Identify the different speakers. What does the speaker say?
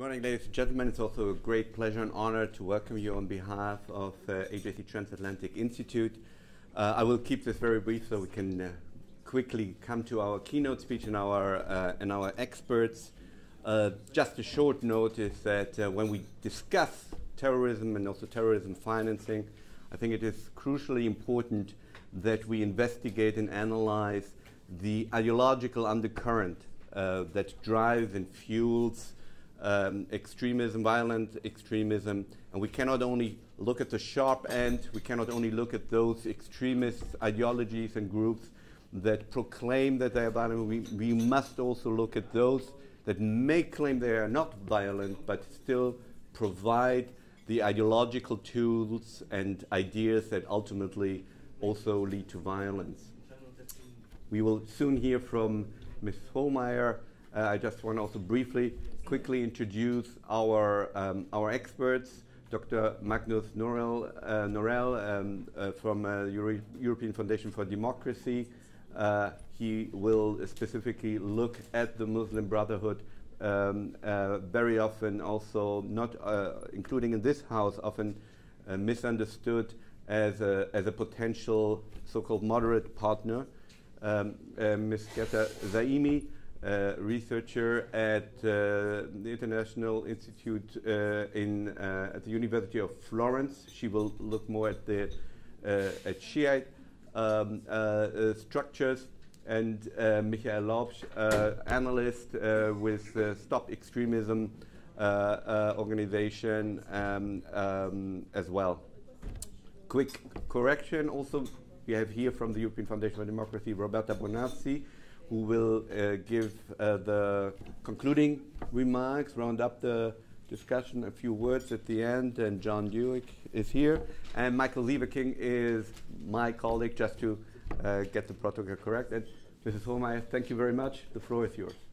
Speaker 1: morning, ladies and gentlemen. It's also a great pleasure and honor to welcome you on behalf of uh, AJC Transatlantic Institute. Uh, I will keep this very brief so we can uh, quickly come to our keynote speech and our, uh, and our experts. Uh, just a short note is that uh, when we discuss terrorism and also terrorism financing, I think it is crucially important that we investigate and analyze the ideological undercurrent that drives and fuels um, extremism, violent extremism, and we cannot only look at the sharp end, we cannot only look at those extremist ideologies and groups that proclaim that they are violent, we, we must also look at those that may claim they are not violent but still provide the ideological tools and ideas that ultimately also lead to violence. We will soon hear from Ms. Hohlmeier. Uh, I just want to also briefly quickly introduce our, um, our experts. Dr. Magnus Norell, uh, Norell um, uh, from uh, Euro European Foundation for Democracy. Uh, he will specifically look at the Muslim Brotherhood um, uh, very often also not, including in this house, often misunderstood as a, as a potential so-called moderate partner. Um, Ms. Gerta Zaimi uh, researcher at uh, the International Institute uh, in, uh, at the University of Florence. She will look more at the uh, at Shiite um, structures. And Michael Laubsch, analyst with Stop Extremism organization um, um, as well. Quick correction also, we have here from the European Foundation for Democracy, Roberta Bonazzi, who will uh, give uh, the concluding remarks, round up the discussion, a few words at the end, and John Dewick is here. And Michael Leverking is my colleague, just to uh, get the protocol correct. And Mrs. Hohlmeier, thank you very much. The floor is yours.